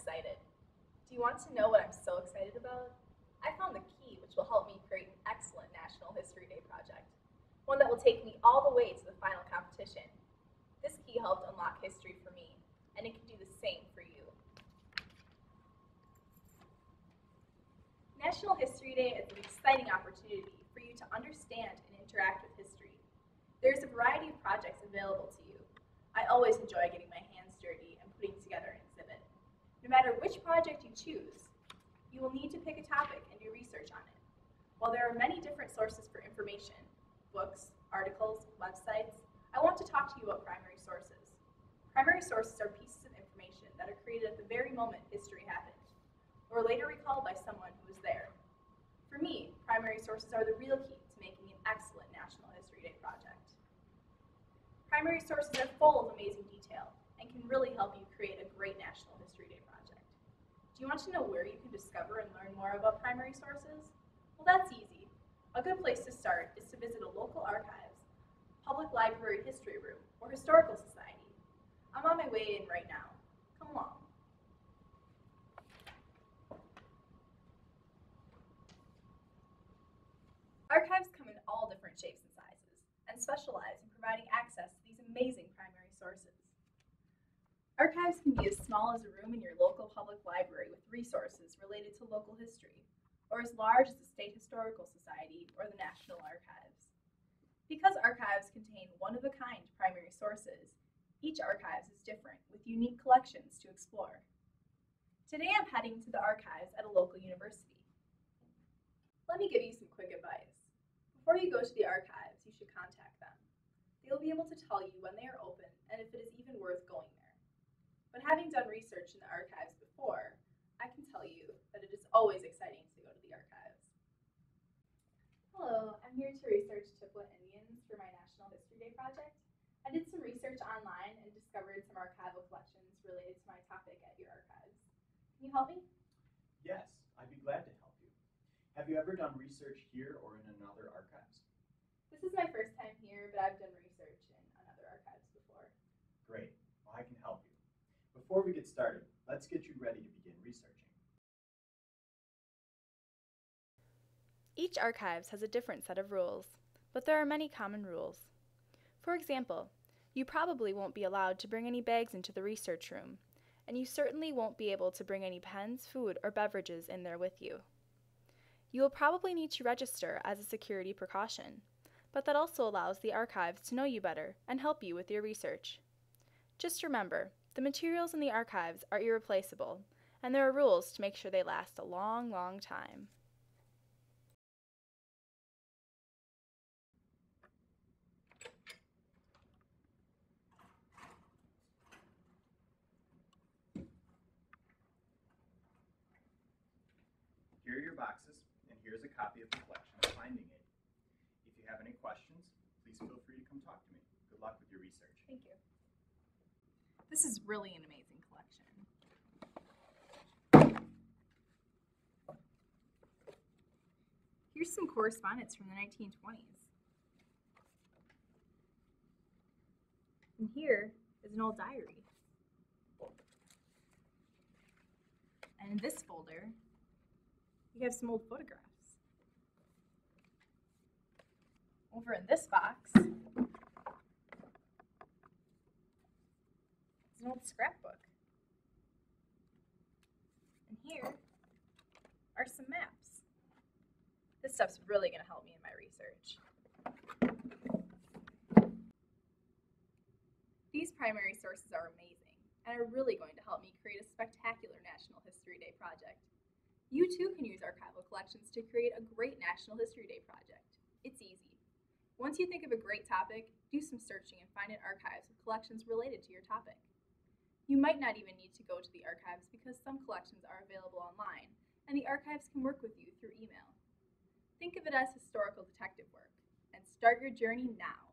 excited. Do you want to know what I'm so excited about? I found the key which will help me create an excellent National History Day project, one that will take me all the way to the final competition. This key helped unlock history for me, and it can do the same for you. National History Day is an exciting opportunity for you to understand and interact with history. There's a variety of projects available to you. I always enjoy getting No matter which project you choose, you will need to pick a topic and do research on it. While there are many different sources for information, books, articles, websites, I want to talk to you about primary sources. Primary sources are pieces of information that are created at the very moment history happened, or later recalled by someone who was there. For me, primary sources are the real key to making an excellent National History Day project. Primary sources are full of amazing detail and can really help you create a great National. Do you want to know where you can discover and learn more about primary sources? Well, that's easy. A good place to start is to visit a local archives, public library history room, or historical society. I'm on my way in right now. Come along. Archives come in all different shapes and sizes and specialize in providing access to these amazing primary sources. Archives can be as small as a room in your local public library with resources related to local history, or as large as the State Historical Society or the National Archives. Because archives contain one-of-a-kind primary sources, each archives is different with unique collections to explore. Today I'm heading to the archives at a local university. Let me give you some quick advice. Before you go to the archives, you should contact them. They will be able to tell you when they are open and if it is even worth going there. But having done research in the archives before, I can tell you that it is always exciting to go to the archives. Hello, I'm here to research Chippewa Indians for my National History Day project. I did some research online and discovered some archival collections related to my topic at your archives. Can you help me? Yes, I'd be glad to help you. Have you ever done research here or in another archives? This is my first time here, but I've done research in another archives before. Great, well, I can help you. Before we get started, let's get you ready to begin researching. Each archives has a different set of rules, but there are many common rules. For example, you probably won't be allowed to bring any bags into the research room, and you certainly won't be able to bring any pens, food, or beverages in there with you. You will probably need to register as a security precaution, but that also allows the archives to know you better and help you with your research. Just remember, the materials in the archives are irreplaceable, and there are rules to make sure they last a long, long time. Here are your boxes, and here's a copy of the collection of Finding Aid. If you have any questions, please feel free to come talk to me. Good luck with your research. Thank you. This is really an amazing collection. Here's some correspondence from the 1920s. And here is an old diary. And in this folder, we have some old photographs. Over in this box, old scrapbook. And here are some maps. This stuff's really going to help me in my research. These primary sources are amazing and are really going to help me create a spectacular National History Day project. You too can use archival collections to create a great National History Day project. It's easy. Once you think of a great topic, do some searching and find an archives with collections related to your topic. You might not even need to go to the archives because some collections are available online, and the archives can work with you through email. Think of it as historical detective work, and start your journey now.